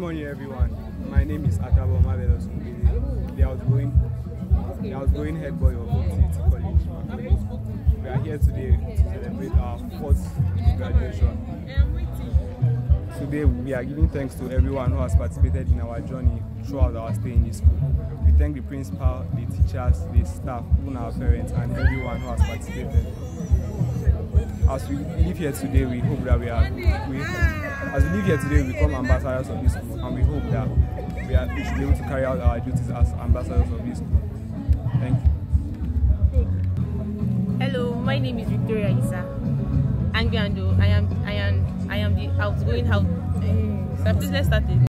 Good morning, everyone. My name is Atabo Mabelos the outgoing, the outgoing head boy of Hope College. We are here today to celebrate our fourth graduation. Today, we are giving thanks to everyone who has participated in our journey throughout our stay in this school. We thank the principal, the teachers, the staff, even our parents, and everyone who has participated. As we live here today, we hope that we are, we, here today, we become ambassadors of this school, and we hope that we, are, we should be able to carry out our duties as ambassadors of this school. Thank you. Hello, my name is Victoria. Angbiando. I am I am I am the outgoing house. Uh, so please let's start it.